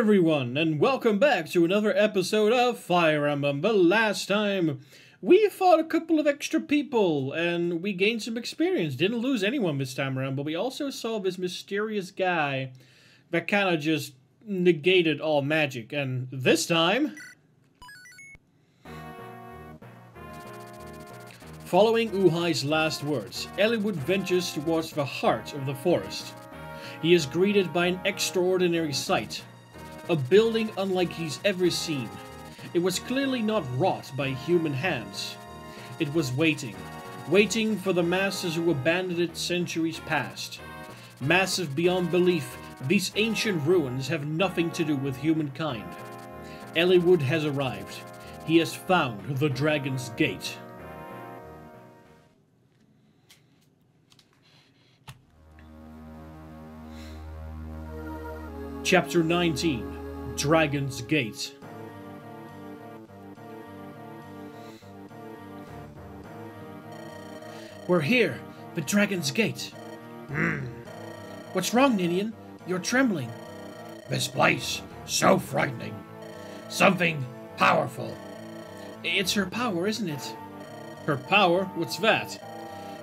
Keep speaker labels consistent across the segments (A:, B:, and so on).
A: everyone, and welcome back to another episode of Fire Emblem. The last time, we fought a couple of extra people, and we gained some experience. Didn't lose anyone this time around, but we also saw this mysterious guy that kind of just negated all magic. And this time... Following Uhai's last words, Eliwood ventures towards the heart of the forest. He is greeted by an extraordinary sight. A building unlike he's ever seen. It was clearly not wrought by human hands. It was waiting, waiting for the masses who abandoned it centuries past. Massive beyond belief, these ancient ruins have nothing to do with humankind. Eliwood has arrived. He has found the Dragon's Gate. Chapter 19 Dragon's Gate. We're here, the Dragon's Gate. Hmm. What's wrong, Ninian? You're trembling.
B: This place, so frightening. Something powerful.
A: It's her power, isn't it? Her power? What's that?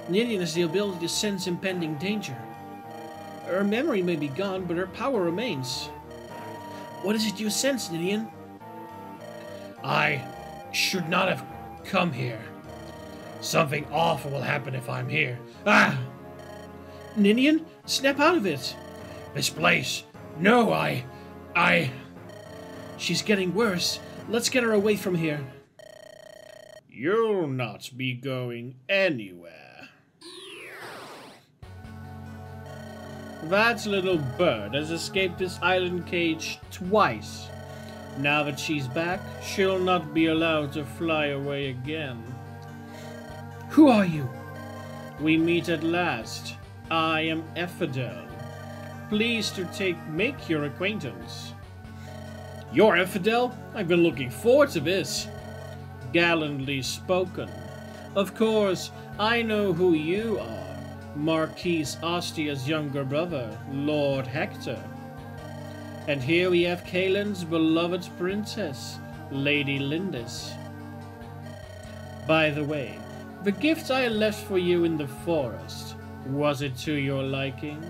A: Ninian has the ability to sense impending danger. Her memory may be gone, but her power remains. What is it you sense, Ninian?
B: I should not have come here. Something awful will happen if I'm here. Ah!
A: Ninian, snap out of it.
B: This place. No, I. I.
A: She's getting worse. Let's get her away from here.
C: You'll not be going anywhere. That little bird has escaped this island cage twice. Now that she's back, she'll not be allowed to fly away again.
A: Who are you?
C: We meet at last. I am Ephidel. Pleased to take make your acquaintance.
A: You're Ephidel? I've been looking forward to this.
C: Gallantly spoken. Of course, I know who you are. Marquis Ostia's younger brother, Lord Hector. And here we have Caelin's beloved princess, Lady Lyndis. By the way, the gift I left for you in the forest, was it to your liking?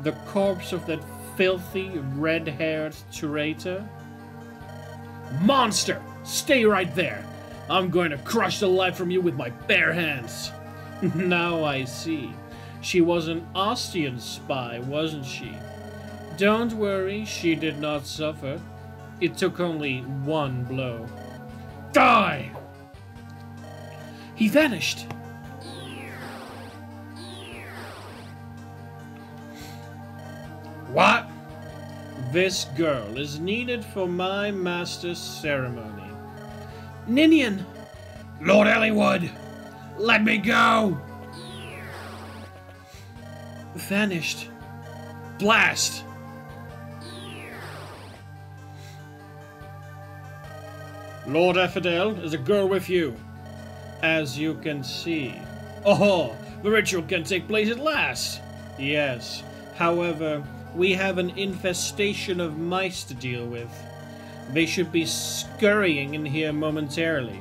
C: The corpse of that filthy, red-haired traitor?
A: Monster! Stay right there! I'm going to crush the life from you with my bare hands!
C: now I see. She was an Ostian spy, wasn't she? Don't worry, she did not suffer. It took only one blow.
A: Die! He vanished.
B: What?
C: This girl is needed for my master's ceremony.
A: Ninian!
B: Lord Eliwood! Let me go!
A: Vanished.
B: Blast!
C: Lord Ephidel, is a girl with you? As you can see. Oh, the ritual can take place at last! Yes. However, we have an infestation of mice to deal with. They should be scurrying in here momentarily.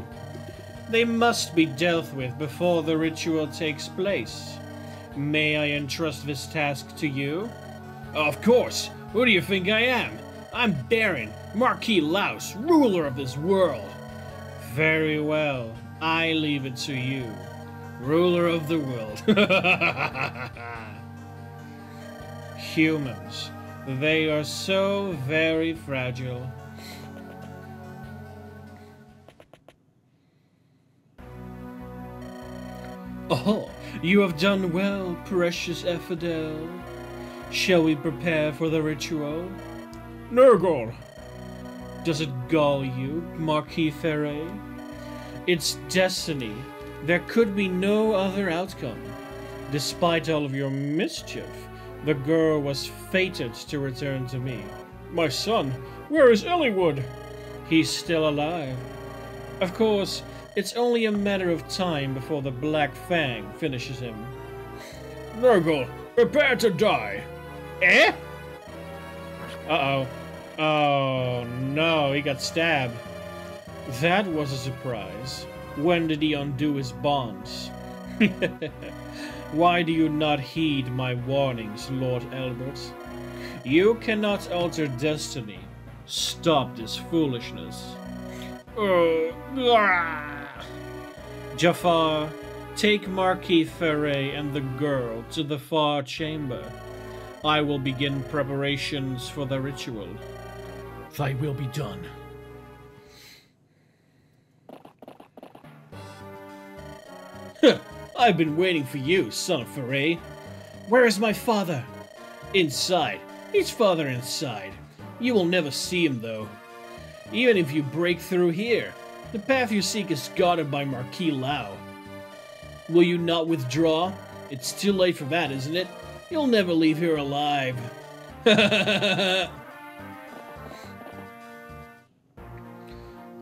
C: They must be dealt with before the ritual takes place. May I entrust this task to you?
A: Of course! Who do you think I am? I'm Darin, Marquis Laus, ruler of this world.
C: Very well. I leave it to you, ruler of the world. Humans. They are so very fragile.
A: Oh, you have done well, precious Ephidel. Shall we prepare for the ritual?
C: Nergal!
A: Does it gall you, Marquis Ferre? It's destiny. There could be no other outcome. Despite all of your mischief, the girl was fated to return to me.
C: My son, where is Eliwood?
A: He's still alive. Of course, it's only a matter of time before the Black Fang finishes him.
C: Nergal, prepare to die.
A: Eh? Uh-oh. Oh no, he got stabbed. That was a surprise. When did he undo his bonds? Why do you not heed my warnings, Lord Elbert? You cannot alter destiny. Stop this foolishness. Uh, Jafar, take Marquis Ferre and the girl to the far chamber. I will begin preparations for the ritual.
B: Thy will be done.
A: I've been waiting for you, son of Ferre. Where is my father? Inside. He's father inside. You will never see him, though. Even if you break through here, the path you seek is guarded by Marquis Lau. Will you not withdraw? It's too late for that, isn't it? You'll never leave here alive.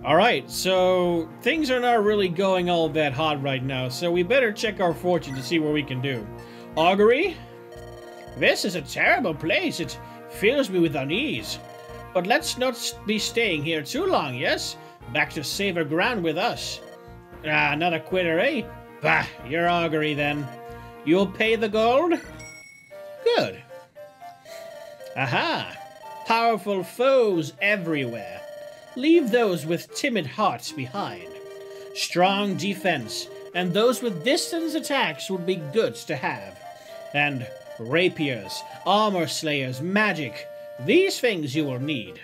A: Alright, so things are not really going all that hot right now, so we better check our fortune to see what we can do. Augury? This is a terrible place. It fills me with unease. But let's not be staying here too long, yes? Back to safer ground with us. Ah, not a quitter, eh? Bah, your augury then. You'll pay the gold? Good. Aha! Powerful foes everywhere. Leave those with timid hearts behind. Strong defense, and those with distance attacks would be goods to have. And rapiers, armor slayers, magic, these things you will need.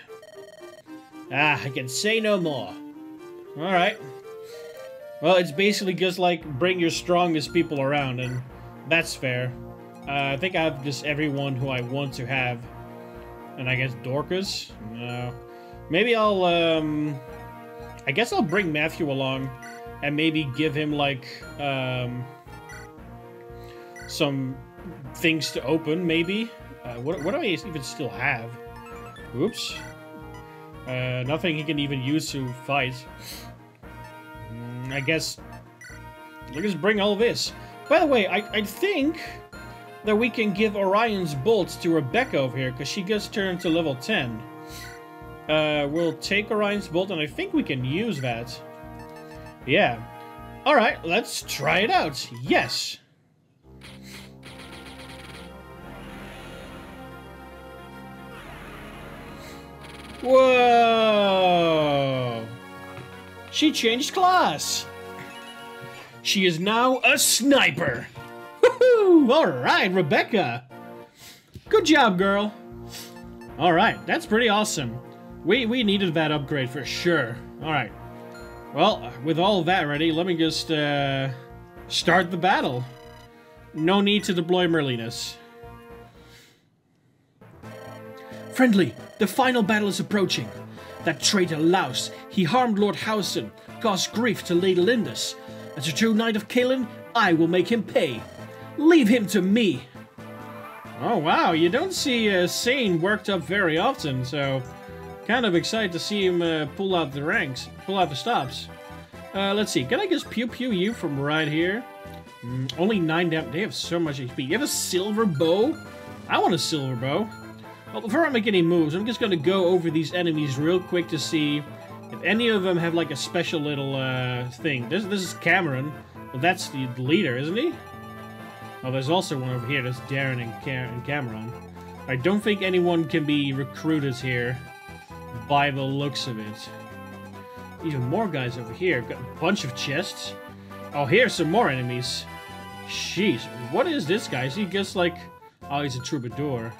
A: Ah, I can say no more. Alright. Well, it's basically just like bring your strongest people around, and that's fair. Uh, I think I have just everyone who I want to have. And I guess Dorcas? No. Maybe I'll, um... I guess I'll bring Matthew along and maybe give him, like, um... Some things to open, maybe? Uh, what, what do I even still have? Oops. Uh, nothing he can even use to fight. Mm, I guess... Let's just bring all this. By the way, I, I think that we can give Orion's bolts to Rebecca over here, because she just turned to level 10. Uh, we'll take Orion's Bolt, and I think we can use that. Yeah. Alright, let's try it out. Yes! Whoa! She changed class! She is now a sniper! Woohoo! Alright, Rebecca! Good job, girl! Alright, that's pretty awesome. We, we needed that upgrade for sure. Alright. Well, with all that ready, let me just uh, start the battle. No need to deploy Merlinus. Friendly, the final battle is approaching. That traitor Laus, he harmed Lord Hausen, caused grief to Lady Lyndis. As a true knight of Caelin, I will make him pay. Leave him to me. Oh wow, you don't see uh, Sain worked up very often, so Kind of excited to see him uh, pull out the ranks, pull out the stops. Uh, let's see, can I just pew pew you from right here? Mm, only 9 damage. They have so much HP. You have a silver bow? I want a silver bow. Well, before I make any moves, I'm just going to go over these enemies real quick to see if any of them have like a special little uh, thing. This, this is Cameron. Well, that's the leader, isn't he? Oh, there's also one over here. That's Darin and, and Cameron. I don't think anyone can be recruited here by the looks of it. Even more guys over here. Got a bunch of chests. Oh, here's some more enemies. Jeez, what is this guy? Is he just like... Oh, he's a troubadour.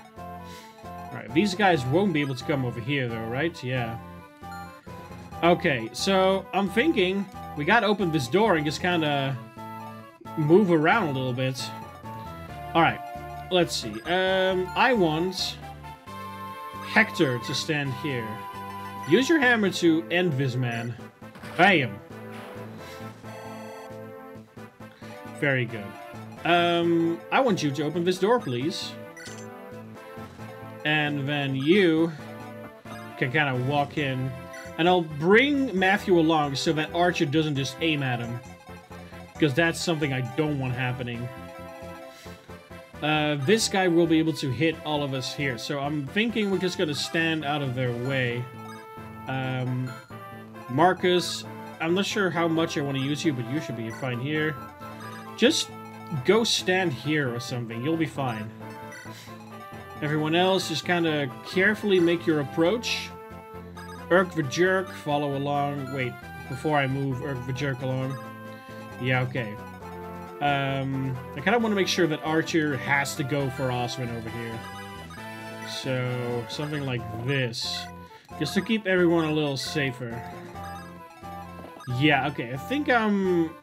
A: Alright, these guys won't be able to come over here, though, right? Yeah. Okay, so I'm thinking we gotta open this door and just kind of move around a little bit. Alright, let's see. Um, I want Hector to stand here. Use your hammer to end this man. Bam! Very good. Um, I want you to open this door, please. And then you can kind of walk in. And I'll bring Matthew along so that Archer doesn't just aim at him. Because that's something I don't want happening. Uh, this guy will be able to hit all of us here. So I'm thinking we're just going to stand out of their way. Um, Marcus, I'm not sure how much I want to use you, but you should be fine here. Just go stand here or something. You'll be fine. Everyone else, just kind of carefully make your approach. Erk the Jerk, follow along. Wait, before I move Erk the Jerk along. Yeah, okay. Um, I kind of want to make sure that Archer has to go for Oswin over here. So, something like this. Just to keep everyone a little safer. Yeah, okay. I think I'm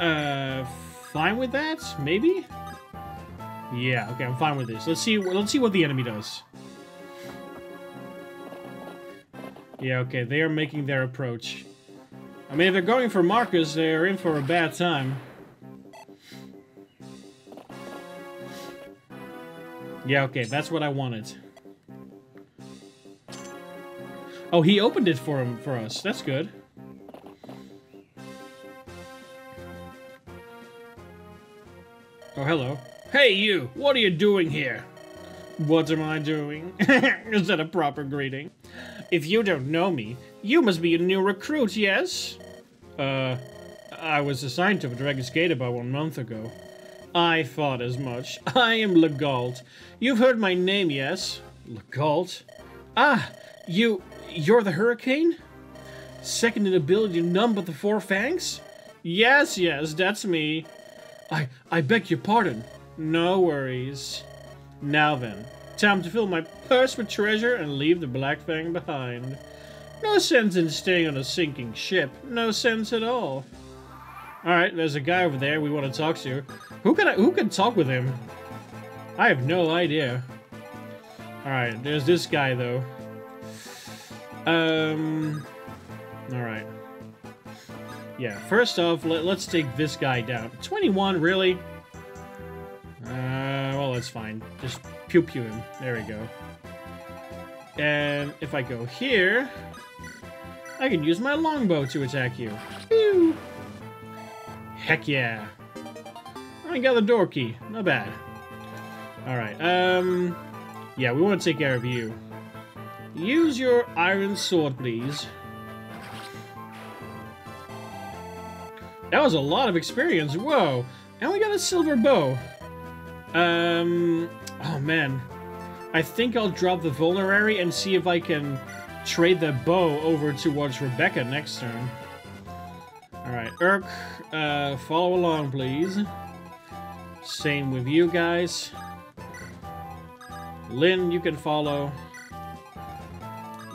A: uh, fine with that, maybe? Yeah, okay, I'm fine with this. Let's see let's see what the enemy does. Yeah, okay, they are making their approach. I mean, if they're going for Marcus, they're in for a bad time. Yeah, okay, that's what I wanted. Oh, he opened it for him for us. That's good. Oh, hello. Hey, you! What are you doing here? What am I doing? Is that a proper greeting? If you don't know me, you must be a new recruit, yes? Uh, I was assigned to the Dragon's Gate about one month ago. I thought as much. I am Legault. You've heard my name, yes? Legault? Ah, you... you're the Hurricane? Second in ability to numb but the four fangs? Yes, yes, that's me. I... I beg your pardon. No worries. Now then, time to fill my purse with treasure and leave the Black Fang behind. No sense in staying on a sinking ship. No sense at all. Alright, there's a guy over there we want to talk to. Who can I, who can talk with him? I have no idea. Alright, there's this guy though. Um Alright. Yeah, first off, let, us take this guy down. 21, really? Uh, well, that's fine. Just pew-pew him. There we go. And if I go here, I can use my longbow to attack you. Pew! Heck yeah. I got the door key. Not bad. Alright, um... Yeah, we want to take care of you. Use your iron sword, please. That was a lot of experience. Whoa. And we got a silver bow. Um... Oh, man. I think I'll drop the Vulnerary and see if I can trade the bow over towards Rebecca next turn. Alright, Erk, uh, follow along, please. Same with you guys. Lyn, you can follow.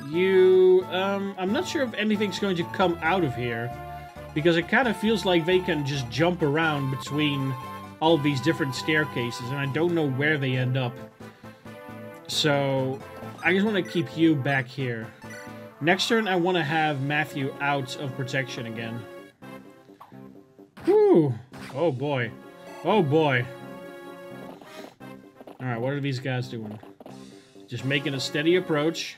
A: You, um, I'm not sure if anything's going to come out of here. Because it kind of feels like they can just jump around between all these different staircases, and I don't know where they end up. So, I just want to keep you back here. Next turn, I want to have Matthew out of protection again. Whew! Oh boy. Oh boy. Alright, what are these guys doing? Just making a steady approach.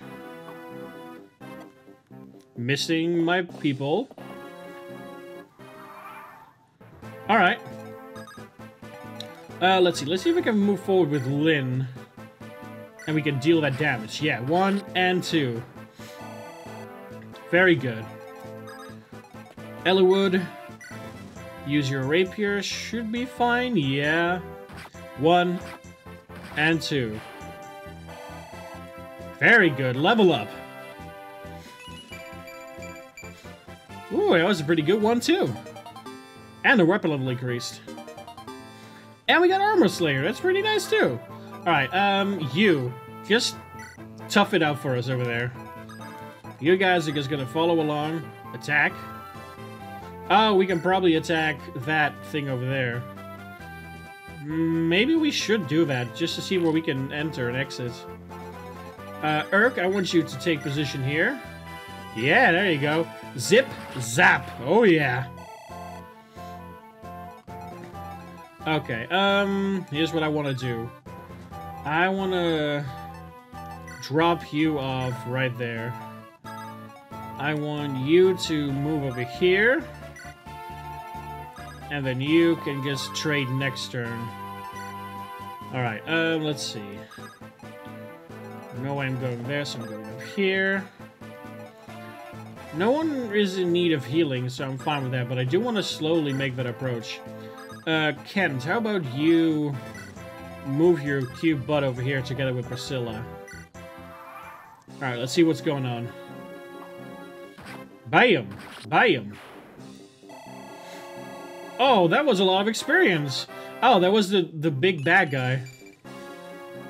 A: Missing my people. Alright. Uh, let's see. Let's see if we can move forward with Lyn. And we can deal that damage. Yeah, one and two. Very good. Eliwood, use your rapier. Should be fine. Yeah. One and two. Very good. Level up. Ooh, that was a pretty good one, too. And the weapon level increased. And we got Armor Slayer. That's pretty nice, too. Alright, um, you. Just tough it out for us over there. You guys are just gonna follow along. Attack. Oh, we can probably attack that thing over there. Maybe we should do that, just to see where we can enter and exit. Uh, Erk, I want you to take position here. Yeah, there you go. Zip, zap. Oh, yeah. Okay, um, here's what I want to do. I want to drop you off right there. I want you to move over here. And then you can just trade next turn. Alright, um, let's see. No way I'm going there, so I'm going up here. No one is in need of healing, so I'm fine with that, but I do want to slowly make that approach. Uh, Kent, how about you move your cute butt over here together with Priscilla? Alright, let's see what's going on. Bam! Bam! Oh, that was a lot of experience! Oh, that was the, the big bad guy.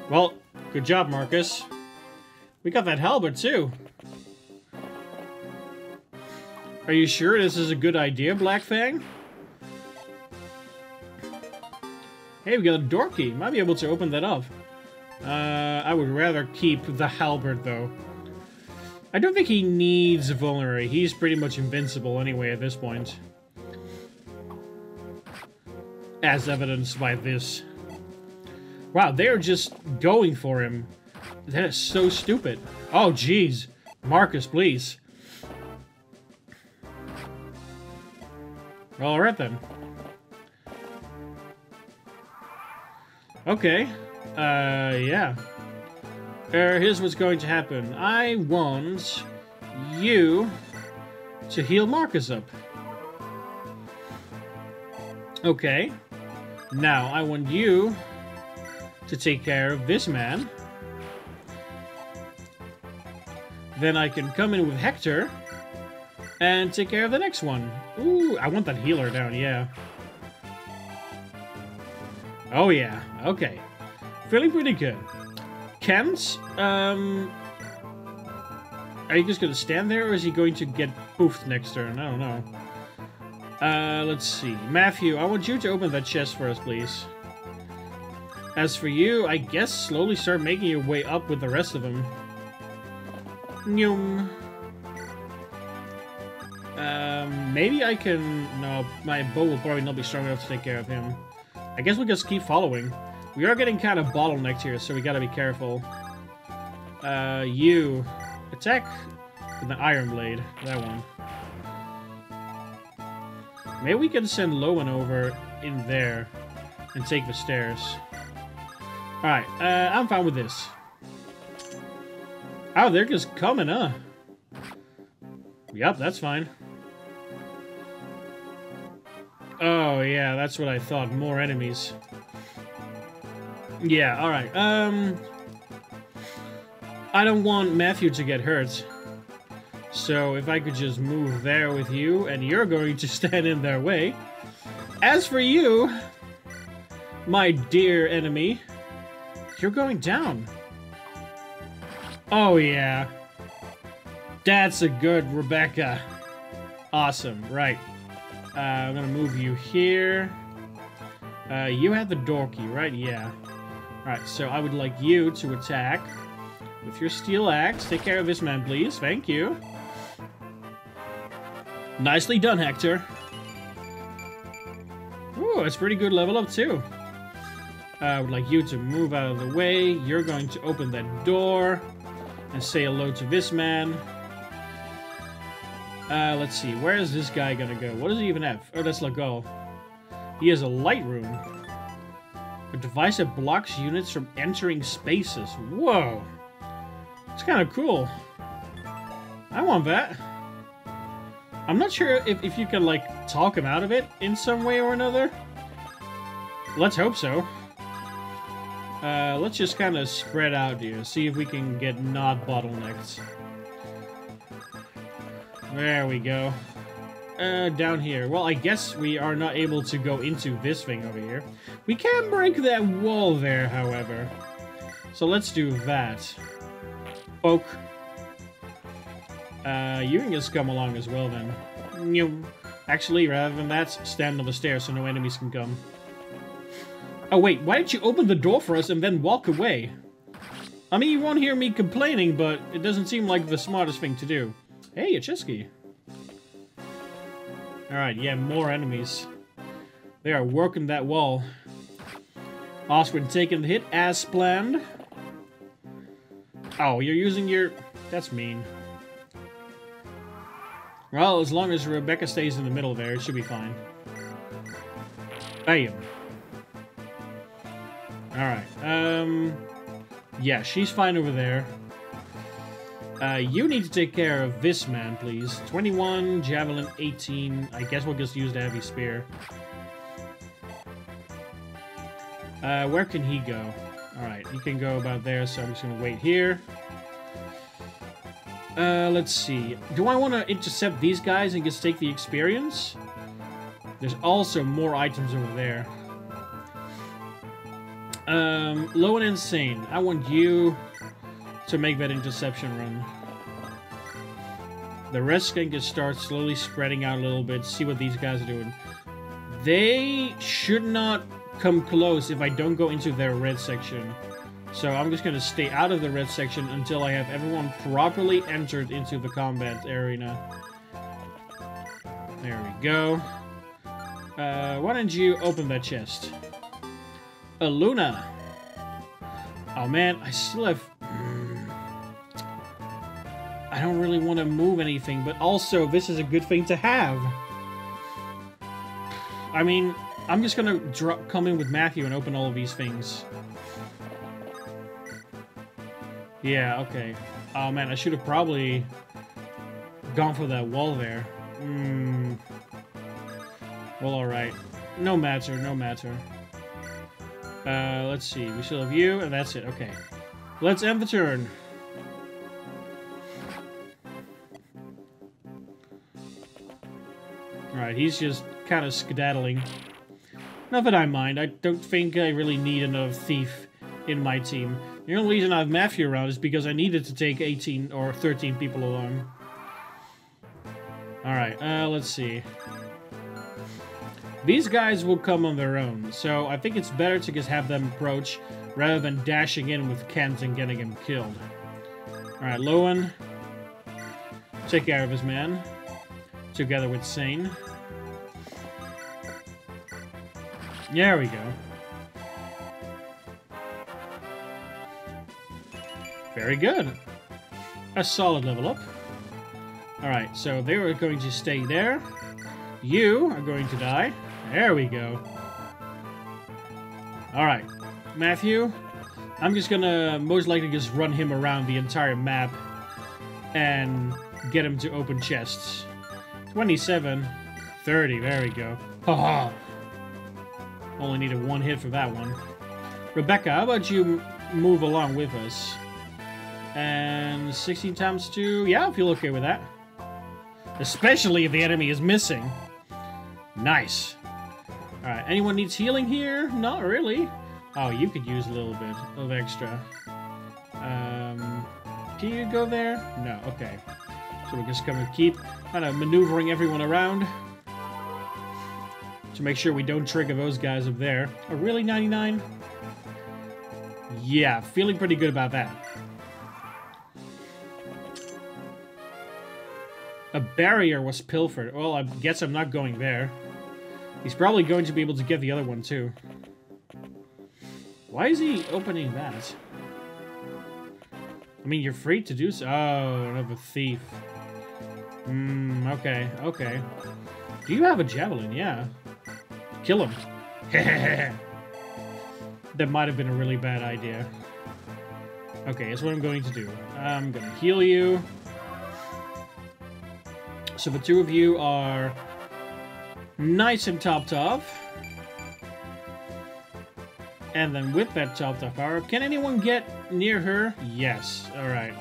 A: Well, good job, Marcus. We got that halberd, too. Are you sure this is a good idea, Black Fang? Hey, we got a door key. Might be able to open that up. Uh, I would rather keep the halberd, though. I don't think he needs vulnerary. He's pretty much invincible anyway at this point. As evidenced by this. Wow, they're just going for him. That is so stupid. Oh, jeez. Marcus, please. Alright then. Okay. Uh, yeah. Uh, here's what's going to happen. I want you to heal Marcus up. Okay. Now, I want you to take care of this man. Then I can come in with Hector and take care of the next one. Ooh, I want that healer down, yeah. Oh, yeah. Okay. Feeling pretty good. Kent, um... Are you just going to stand there, or is he going to get poofed next turn? I don't know. Uh, let's see. Matthew, I want you to open that chest for us, please. As for you, I guess slowly start making your way up with the rest of them. Nyum. Um, maybe I can... No, my bow will probably not be strong enough to take care of him. I guess we'll just keep following. We are getting kind of bottlenecked here, so we gotta be careful. Uh, you. Attack with the Iron Blade. That one. Maybe we can send Lowen over in there and take the stairs. Alright, uh, I'm fine with this. Oh, they're just coming, huh? Yep, that's fine. Oh, yeah, that's what I thought. More enemies. Yeah, alright. Um, I don't want Matthew to get hurt. So if I could just move there with you, and you're going to stand in their way. As for you, my dear enemy, you're going down. Oh, yeah. That's a good Rebecca. Awesome, right. Uh, I'm gonna move you here. Uh, you have the dorky, right? Yeah. Alright, so I would like you to attack with your steel axe. Take care of this man, please. Thank you. Nicely done, Hector. Ooh, it's pretty good level up, too. I would like you to move out of the way. You're going to open that door and say hello to this man. Uh, let's see. Where is this guy gonna go? What does he even have? Oh, that's Legault. He has a Light Rune. A device that blocks units from entering spaces. Whoa. It's kind of cool. I want that. I'm not sure if, if you can, like, talk him out of it in some way or another. Let's hope so. Uh, let's just kind of spread out here. See if we can get not bottlenecked. There we go. Uh, down here. Well, I guess we are not able to go into this thing over here. We can break that wall there, however. So let's do that. Poke. Uh, you can just come along as well, then. Actually, rather than that, stand on the stairs so no enemies can come. Oh, wait, why did you open the door for us and then walk away? I mean, you won't hear me complaining, but it doesn't seem like the smartest thing to do. Hey, a. Alright, yeah, more enemies. They are working that wall. Oscar taking the hit as planned. Oh, you're using your... That's mean. Well, as long as Rebecca stays in the middle there, it should be fine. Bam. Alright, um... Yeah, she's fine over there. Uh, you need to take care of this man, please. 21, Javelin 18. I guess we'll just use the Heavy Spear. Uh, where can he go? Alright, he can go about there, so I'm just gonna wait here. Uh, let's see. Do I want to intercept these guys and just take the experience? There's also more items over there. Um, Lowen and Sain. I want you to make that interception run. The rest can just start slowly spreading out a little bit, see what these guys are doing. They should not come close if I don't go into their red section. So I'm just going to stay out of the red section until I have everyone properly entered into the combat arena. There we go. Uh, why don't you open that chest? A Luna. Oh man, I still have... I don't really want to move anything, but also this is a good thing to have. I mean, I'm just gonna drop, come in with Matthew and open all of these things. Yeah, okay. Oh man, I should have probably gone for that wall there. Hmm. Well, alright. No matter, no matter. Uh, let's see. We still have you, and that's it. Okay. Let's end the turn. Alright, he's just kind of skedaddling. Not that I mind. I don't think I really need another thief in my team. The only reason I have Matthew around is because I needed to take 18 or 13 people along. Alright, uh, let's see. These guys will come on their own, so I think it's better to just have them approach rather than dashing in with Kent and getting him killed. Alright, Lowen. Take care of his man. Together with Sain. There we go. Very good. A solid level up. Alright, so they are going to stay there. You are going to die. There we go. Alright. Matthew, I'm just gonna most likely just run him around the entire map and get him to open chests. 27. 30, there we go. Haha. Only needed one hit for that one. Rebecca, how about you move along with us? And 16 times 2, yeah, I feel okay with that. Especially if the enemy is missing. Nice. Alright, anyone needs healing here? Not really. Oh, you could use a little bit of extra. Um, can you go there? No, okay. So we're just gonna keep kind of maneuvering everyone around to make sure we don't trigger those guys up there. Oh, really, 99? Yeah, feeling pretty good about that. A barrier was pilfered. Well, I guess I'm not going there. He's probably going to be able to get the other one, too. Why is he opening that? I mean, you're free to do so. Oh, another thief. Hmm, okay, okay. Do you have a javelin? Yeah. Kill him. that might have been a really bad idea. Okay, here's what I'm going to do. I'm gonna heal you. So the two of you are nice and topped off. And then with that topped off power, can anyone get near her? Yes. Alright.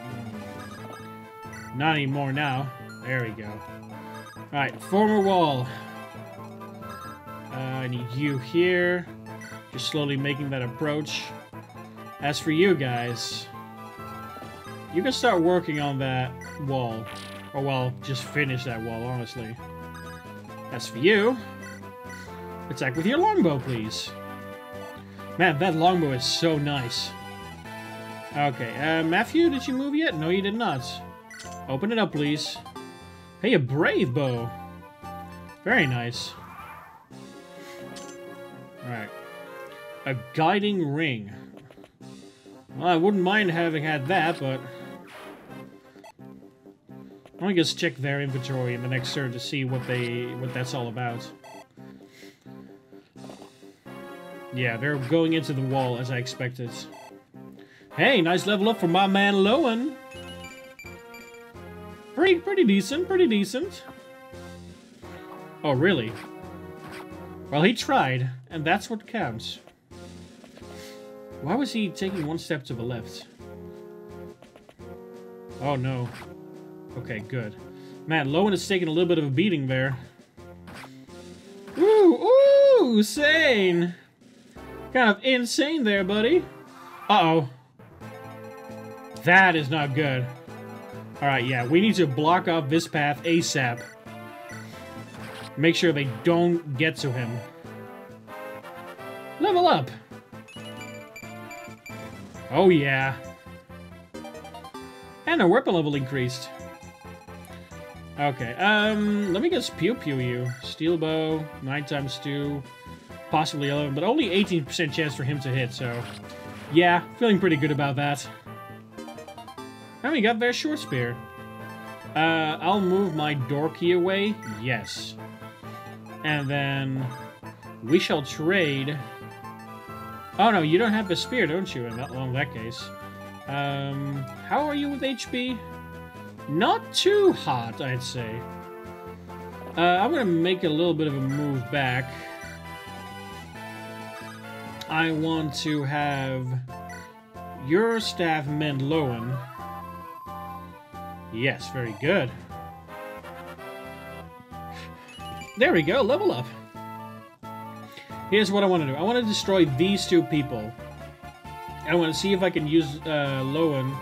A: Not anymore now. There we go. Alright, former wall. I need you here. Just slowly making that approach. As for you guys, you can start working on that wall. Or, well, just finish that wall, honestly. As for you, attack with your longbow, please. Man, that longbow is so nice. Okay, uh, Matthew, did you move yet? No, you did not. Open it up, please. Hey, a brave bow. Very nice. Alright. A guiding ring. Well, I wouldn't mind having had that, but... Me just check their inventory in the next turn to see what they what that's all about. Yeah, they're going into the wall as I expected. Hey, nice level up for my man Lowen. Pretty, pretty decent, pretty decent. Oh, really? Well, he tried, and that's what counts. Why was he taking one step to the left? Oh, no. Okay, good. Man, Lowen is taking a little bit of a beating there. Ooh, ooh, Sain! Kind of insane there, buddy. Uh-oh. That is not good. Alright, yeah, we need to block off this path ASAP. Make sure they don't get to him. Level up! Oh yeah. And our weapon level increased. Okay, um, let me just pew pew you. Steel bow, 9 times 2, possibly 11, but only 18% chance for him to hit, so... Yeah, feeling pretty good about that. And we got their short spear. Uh, I'll move my door key away. Yes. And then we shall trade. Oh no, you don't have the spear, don't you? In that, well, in that case. Um, how are you with HP? Not too hot, I'd say. Uh, I'm gonna make a little bit of a move back. I want to have your staff mend Lowen. Yes, very good. There we go, level up. Here's what I want to do. I want to destroy these two people. I want to see if I can use uh, Lowen,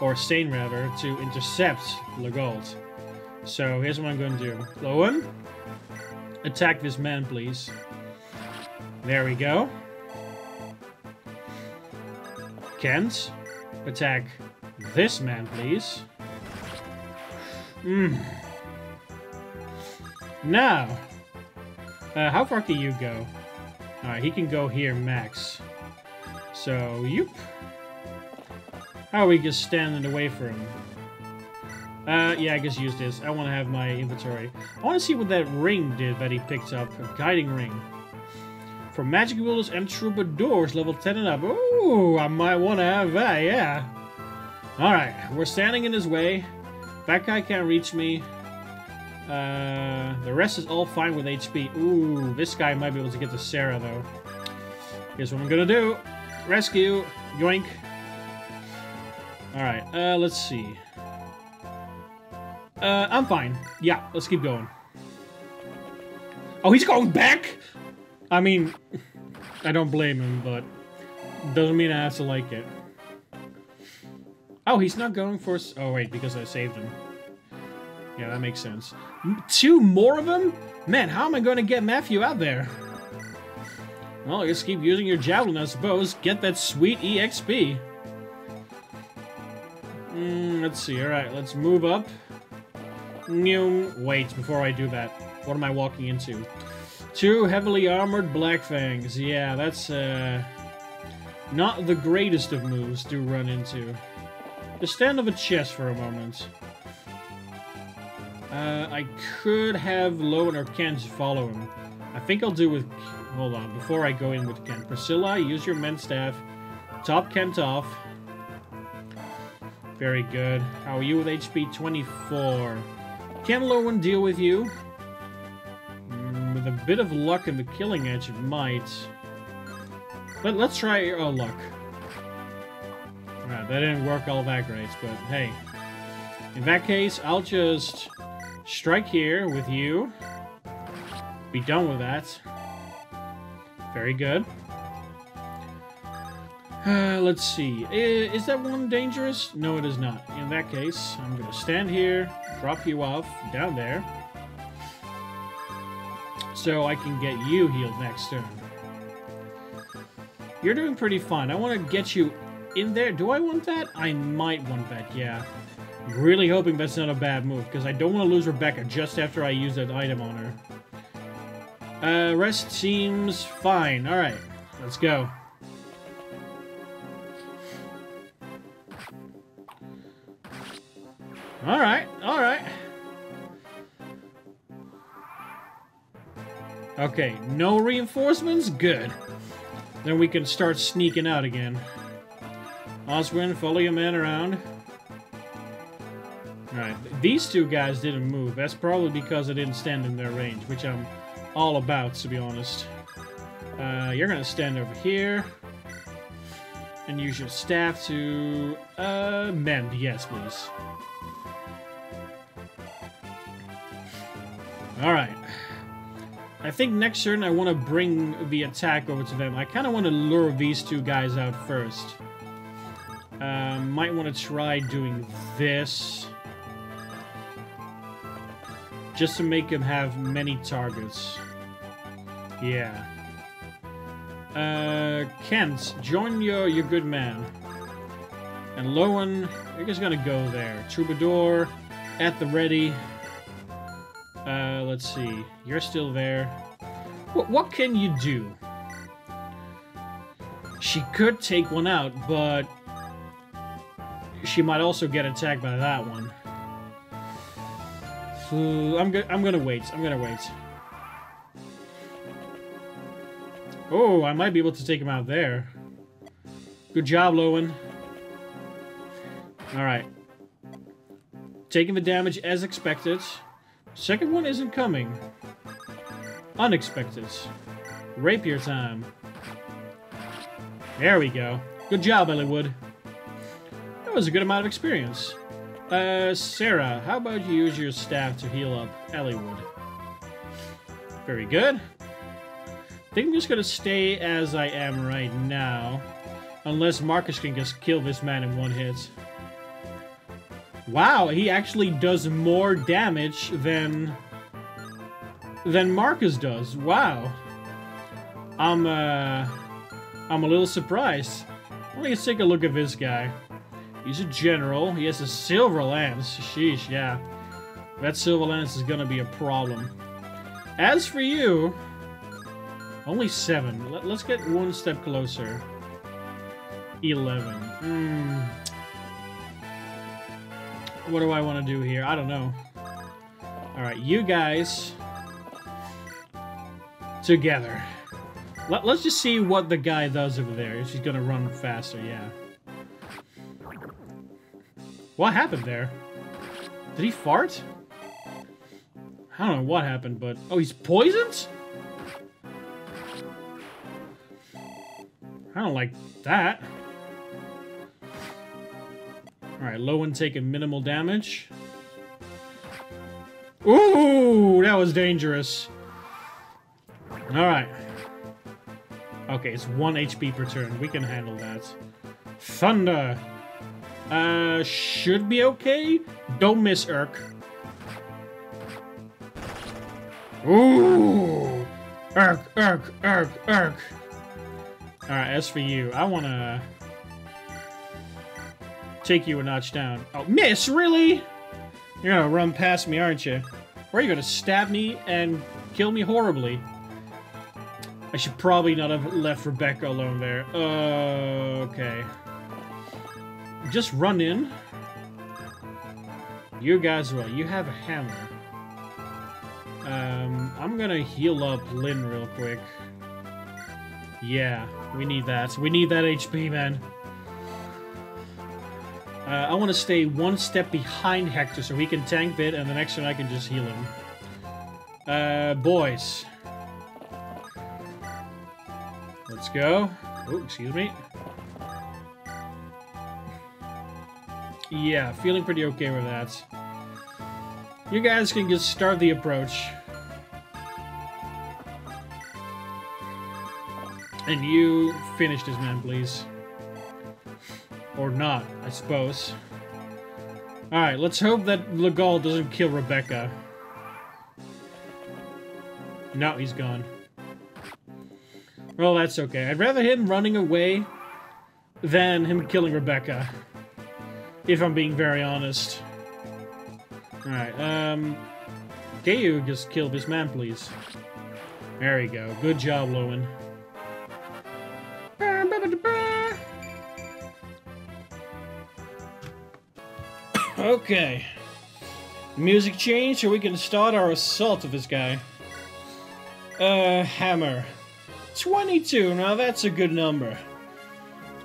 A: or Sain rather, to intercept Legault. So here's what I'm going to do. Lowen, attack this man, please. There we go. Kent, attack this man, please. Hmm. Now, uh, how far can you go? Alright, he can go here max. So, you. How are we just standing away from him? Uh, yeah, I guess use this. I want to have my inventory. I want to see what that ring did that he picked up. A guiding ring. For magic wielders and troubadours, level 10 and up. Ooh, I might want to have that, yeah. Alright, we're standing in his way. That guy can't reach me. Uh, the rest is all fine with HP. Ooh, this guy might be able to get to Serra, though. Here's what I'm gonna do. Rescue. Yoink. Alright, uh, let's see. Uh, I'm fine. Yeah, let's keep going. Oh, he's going back? I mean, I don't blame him, but doesn't mean I have to like it. Oh, he's not going for... Oh, wait, because I saved him. Yeah, that makes sense. Two more of them? Man, how am I going to get Matthew out there? Well, just keep using your javelin, I suppose. Get that sweet EXP. Mm, let's see. Alright, let's move up. Wait, before I do that. What am I walking into? Two heavily armored Black Fangs. Yeah, that's, uh... Not the greatest of moves to run into. Just stand of a chest for a moment. Uh, I could have Lowen or Kent follow him. I think I'll do with... Hold on, before I go in with Kent. Priscilla, use your Mend staff. Top Kent off. Very good. How are you with HP 24? Can Lowen deal with you? Mm, with a bit of luck and the killing edge, it might. But let's try... Oh, luck. Alright, that didn't work all that great, but hey. In that case, I'll just strike here with you. Be done with that. Very good. Uh, let's see. Is that one dangerous? No, it is not. In that case, I'm going to stand here, drop you off down there. So I can get you healed next turn. You're doing pretty fine. I want to get you in there. Do I want that? I might want that, yeah. Really hoping that's not a bad move, because I don't want to lose Rebecca just after I use that item on her. Uh, rest seems fine. Alright, let's go. Alright, alright. Okay, no reinforcements? Good. Then we can start sneaking out again. Oswin, follow your man around. Alright, these two guys didn't move. That's probably because I didn't stand in their range, which I'm all about, to be honest. Uh, you're gonna stand over here. And use your staff to uh, mend. Yes, please. Alright. I think next turn I want to bring the attack over to them. I kind of want to lure these two guys out first. Uh, might want to try doing this. Just to make him have many targets. Yeah. Uh, Kent, join your, your good man. And Lowen, you're just gonna go there. Troubadour, at the ready. Uh, let's see. You're still there. What, what can you do? She could take one out, but she might also get attacked by that one. I'm I'm gonna wait. I'm gonna wait. Oh, I might be able to take him out there. Good job, Lowen. Alright. Taking the damage as expected. Second one isn't coming. Unexpected. Rapier time. There we go. Good job, Eliwood. That was a good amount of experience. Uh, Serra, how about you use your staff to heal up Eliwood? Very good. I think I'm just gonna stay as I am right now. Unless Marcus can just kill this man in one hit. Wow, he actually does more damage than... than Marcus does. Wow. I'm, uh... I'm a little surprised. Let me take a look at this guy. He's a general. He has a silver lance. Sheesh, yeah. That silver lance is gonna be a problem. As for you... Only seven. Let, us get one step closer. Eleven. Hmm. What do I want to do here? I don't know. Alright, you guys... Together. Let, let's just see what the guy does over there. If he's gonna run faster, yeah. What happened there? Did he fart? I don't know what happened, but... Oh, he's poisoned? I don't like that. Alright, Lowen taking minimal damage. Ooh, that was dangerous. Alright. Okay, it's 1 HP per turn. We can handle that. Thunder! Uh, should be okay? Don't miss Erk. Ooh! Erk, Erk, Erk, Erk! Alright, as for you, I wanna... Take you a notch down. Oh, miss, really? You're gonna run past me, aren't you? Or are you gonna stab me and kill me horribly? I should probably not have left Rebecca alone there. Uh, okay. Just run in. You guys, well, you have a hammer. Um, I'm gonna heal up Lyn real quick. Yeah, we need that. We need that HP, man. Uh, I want to stay one step behind Hector so he can tank bit, and the next one I can just heal him. Uh, boys. Let's go. Oh, excuse me. Yeah, feeling pretty okay with that. You guys can just start the approach. And you finish this man, please. Or not, I suppose. Alright, let's hope that Legault doesn't kill Rebecca. No, he's gone. Well, that's okay. I'd rather him running away than him killing Rebecca. If I'm being very honest. Alright, um... Can you just kill this man, please? There we go. Good job, Lowen. Okay. Music change, so we can start our assault of this guy. Uh, hammer. 22. Now that's a good number.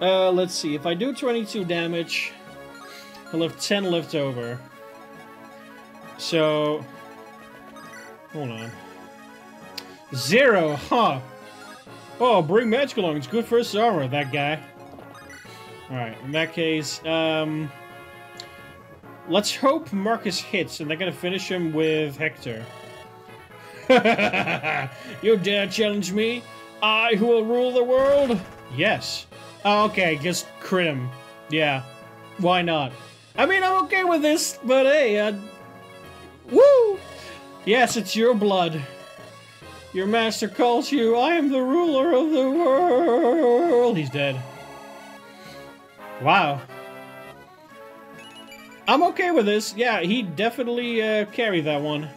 A: Uh, let's see. If I do 22 damage, I'll have 10 left over. So... Hold on. Zero, huh? Oh, bring magic along. It's good for his armor, that guy. Alright, in that case, um... Let's hope Marcus hits, and they're gonna finish him with Hector. you dare challenge me? I who will rule the world? Yes. Oh, okay, just crit him. Yeah. Why not? I mean, I'm okay with this, but hey, uh... Woo! Yes, it's your blood. Your master calls you. I am the ruler of the world. He's dead. Wow. I'm okay with this. Yeah, he definitely uh, carried that one.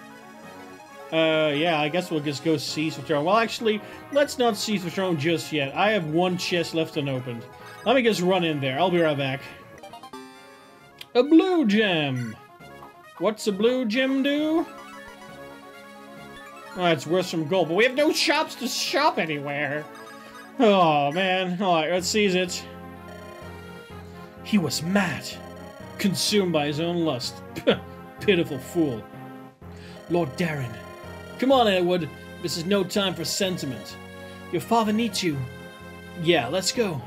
A: Uh, yeah, I guess we'll just go Seize the Throne. Well, actually, let's not Seize the Throne just yet. I have one chest left unopened. Let me just run in there. I'll be right back. A blue gem. What's a blue gem do? Oh, it's worth some gold, but we have no shops to shop anywhere. Oh, man. Alright, let's seize it. He was mad. Consumed by his own lust. Pitiful fool. Lord Darin. Come on, Eliwood. This is no time for sentiment. Your father needs you. Yeah, let's go.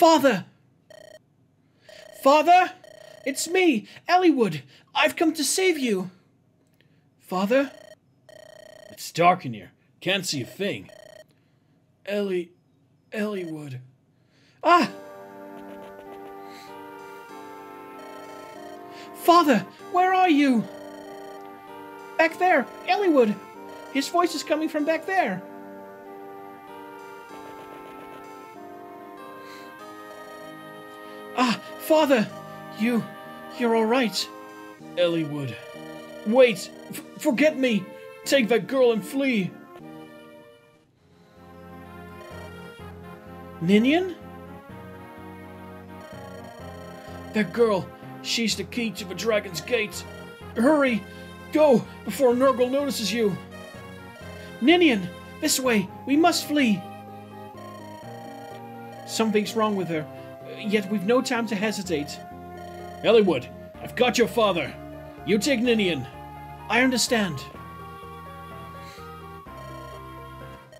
A: Father! Father? It's me, Eliwood. I've come to save you. Father? It's dark in here. Can't see a thing. Ellie... Eliwood. Ah! Father, where are you? Back there, Eliwood. His voice is coming from back there. Father! You... you're alright. Eliwood. Wait! F forget me! Take that girl and flee! Ninian? That girl, she's the key to the Dragon's Gate. Hurry! Go, before Nergal notices you! Ninian! This way! We must flee! Something's wrong with her yet we've no time to hesitate. Eliwood, I've got your father. You take Ninian. I understand.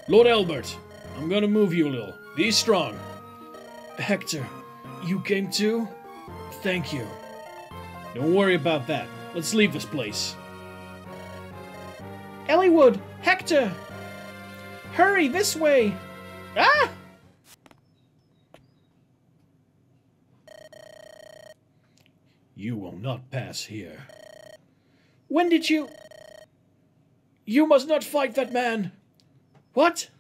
A: Lord Elbert, I'm gonna move you a little. Be strong. Hector, you came too? Thank you. Don't worry about that. Let's leave this place. Eliwood! Hector! Hurry, this way! Ah! You will not pass here. When did you... You must not fight that man! What?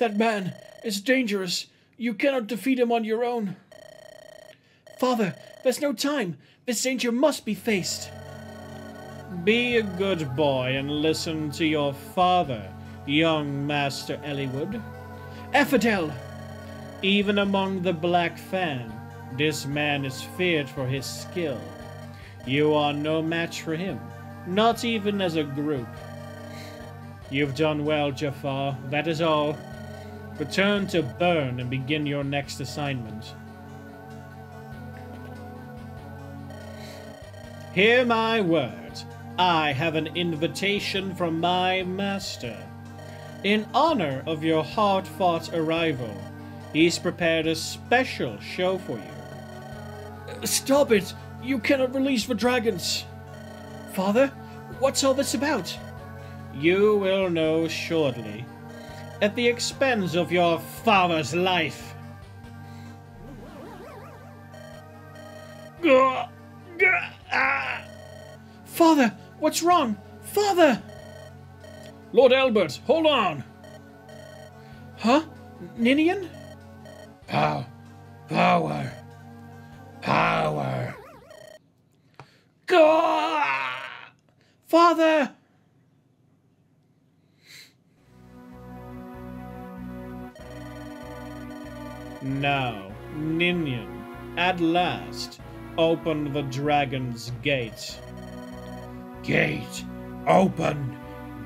A: That man is dangerous. You cannot defeat him on your own. Father, there's no time. This danger must be faced. Be a good boy and listen to your father, young Master Eliwood. Ephidel! Even among the Black Fang, this man is feared for his skill. You are no match for him, not even as a group. You've done well, Jaffar, that is all. Return to Bern and begin your next assignment. Hear my words. I have an invitation from my master. In honor of your hard-fought arrival, he's prepared a special show for you. Stop it! You cannot release the dragons! Father, what's all this about? You will know shortly. At the expense of your father's life. Father, what's wrong? Father! Lord Elbert, hold on! Huh? Ninian?
B: Power. Power power.
A: God! Father! Now, Ninian, at last open the dragon's gate.
B: Gate, open,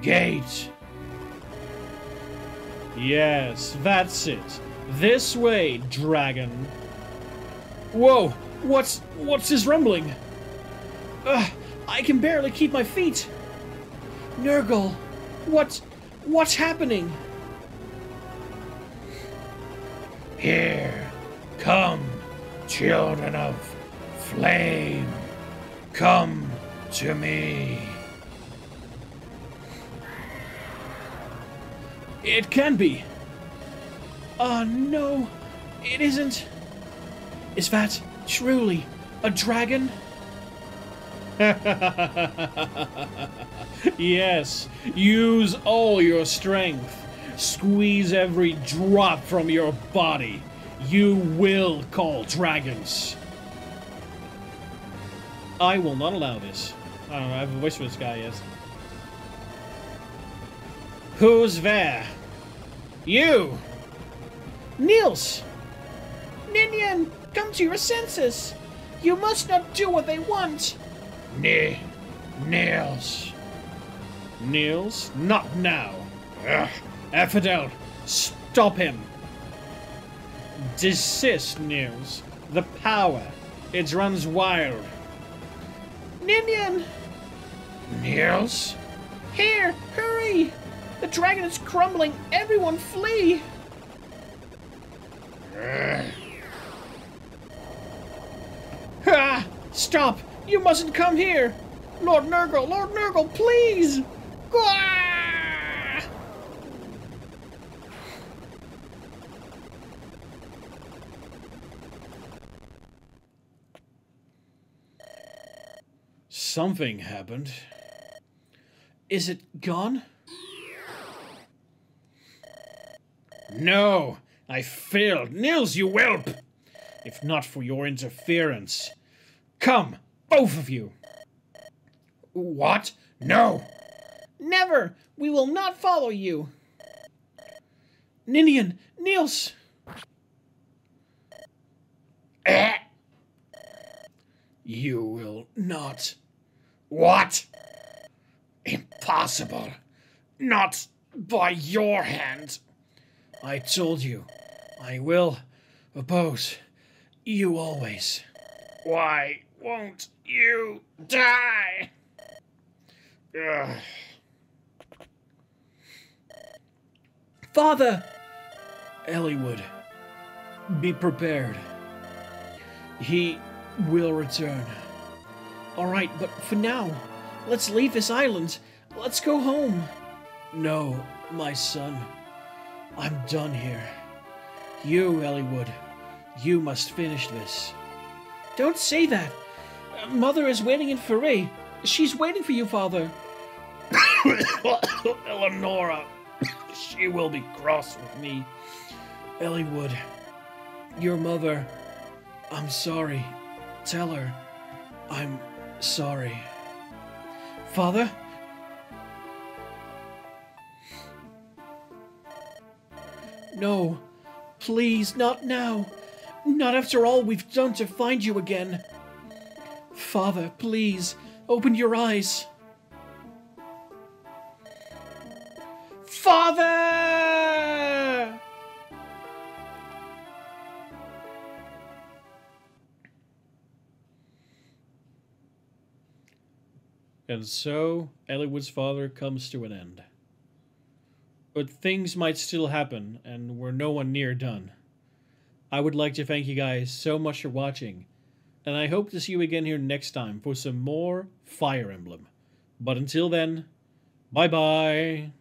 B: gate.
A: Yes, that's it. This way, dragon. Whoa! What's what's this rumbling? Ugh, I can barely keep my feet. Nergal, what what's happening?
B: Here, come, children of flame. Come to me.
A: It can be. Oh no, it isn't. Is that truly a dragon? yes, use all your strength. Squeeze every drop from your body. You will call dragons. I will not allow this. I don't know, I have a voice for this guy, yes. Who's there? You! Nils! Ninian, come to your senses! You must not do what they want!
B: Ne, Nils.
A: Nils, not now! Ugh. Stop him! Desist, Nils. The power, it runs wild. Ninian!
B: Nils?
A: Here, hurry! The dragon is crumbling! Everyone flee! Ah! Stop! You mustn't come here! Lord Nergal! Lord Nergal, please! Ah! Something happened. Is it gone? No! I failed! Nils, you whelp! If not for your interference. Come, both of you!
B: What? No!
A: Never! We will not follow you! Ninian! Nils!
B: Eh?
A: You will not.
B: What? Impossible. Not by your hand.
A: I told you. I will oppose you always.
B: Why won't you die? Ugh.
A: Father! Eliwood, be prepared. He will return. Alright, but for now, let's leave this island. Let's go home. No, my son. I'm done here. You, Eliwood, you must finish this. Don't say that. Mother is waiting in Pherae. She's waiting for you, father.
B: Eleanora, she will be cross with me.
A: Eliwood, your mother. I'm sorry. Tell her. I'm sorry. Father? No, please, not now. Not after all we've done to find you again. Father, please, open your eyes. Father! And so, Eliwood's father comes to an end. But things might still happen, and we're no one near done. I would like to thank you guys so much for watching, and I hope to see you again here next time for some more Fire Emblem. But until then, bye bye!